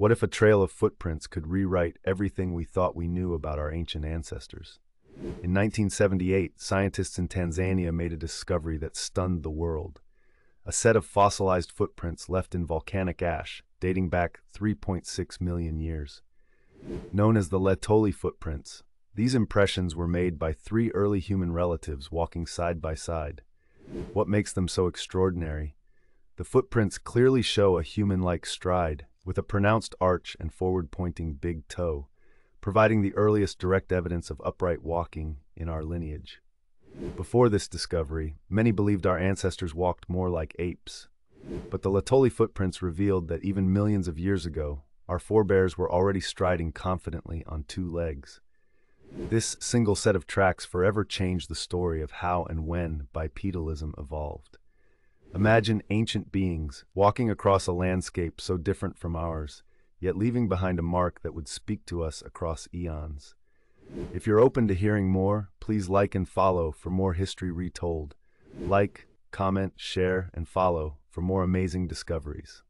What if a trail of footprints could rewrite everything we thought we knew about our ancient ancestors? In 1978, scientists in Tanzania made a discovery that stunned the world. A set of fossilized footprints left in volcanic ash, dating back 3.6 million years. Known as the Laetoli footprints, these impressions were made by three early human relatives walking side by side. What makes them so extraordinary? The footprints clearly show a human-like stride, with a pronounced arch and forward-pointing big toe, providing the earliest direct evidence of upright walking in our lineage. Before this discovery, many believed our ancestors walked more like apes. But the Laetoli footprints revealed that even millions of years ago, our forebears were already striding confidently on two legs. This single set of tracks forever changed the story of how and when bipedalism evolved. Imagine ancient beings walking across a landscape so different from ours, yet leaving behind a mark that would speak to us across eons. If you're open to hearing more, please like and follow for more history retold. Like, comment, share, and follow for more amazing discoveries.